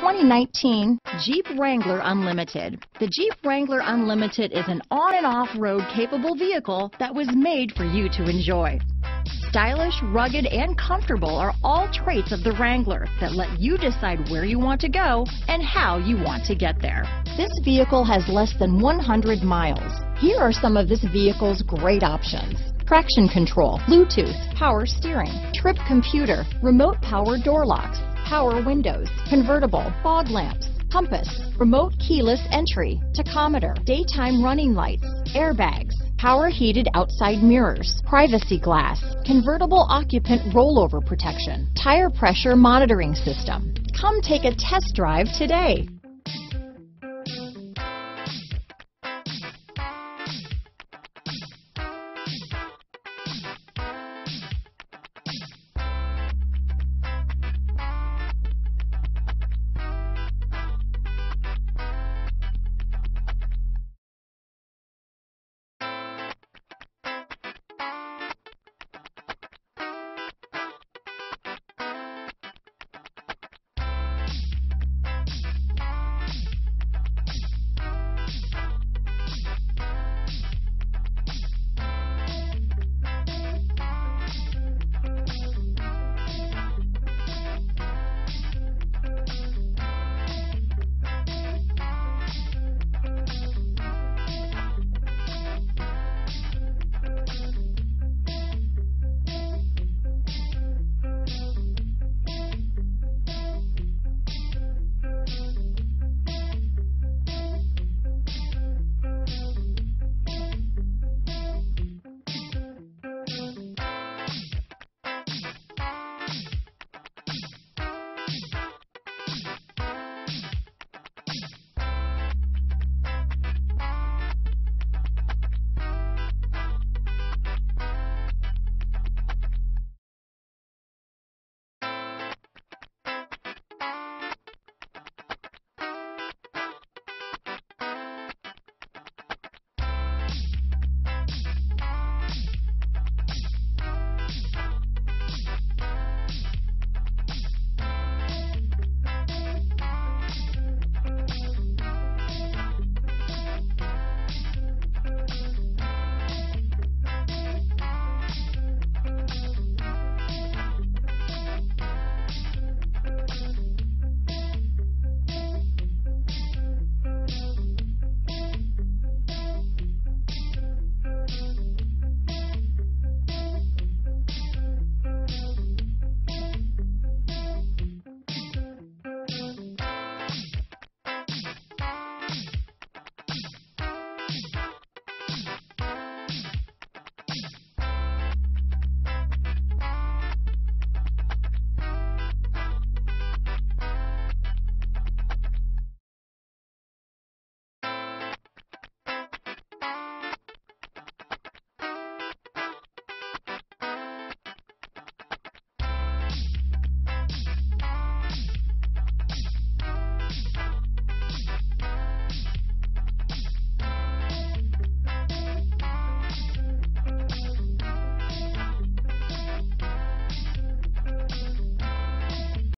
2019 Jeep Wrangler Unlimited. The Jeep Wrangler Unlimited is an on and off-road capable vehicle that was made for you to enjoy. Stylish, rugged, and comfortable are all traits of the Wrangler that let you decide where you want to go and how you want to get there. This vehicle has less than 100 miles. Here are some of this vehicle's great options. Traction control, Bluetooth, power steering, trip computer, remote power door locks, power windows, convertible, fog lamps, compass, remote keyless entry, tachometer, daytime running lights, airbags, power heated outside mirrors, privacy glass, convertible occupant rollover protection, tire pressure monitoring system. Come take a test drive today.